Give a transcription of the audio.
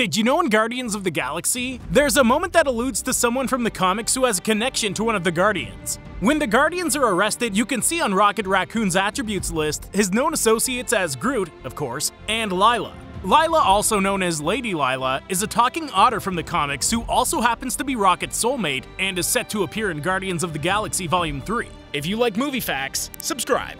Did you know in Guardians of the Galaxy, there's a moment that alludes to someone from the comics who has a connection to one of the Guardians? When the Guardians are arrested, you can see on Rocket Raccoon's attributes list his known associates as Groot, of course, and Lylla. Lylla, also known as Lady Lylla, is a talking otter from the comics who also happens to be Rocket's soulmate and is set to appear in Guardians of the Galaxy Volume 3. If you like movie facts, subscribe.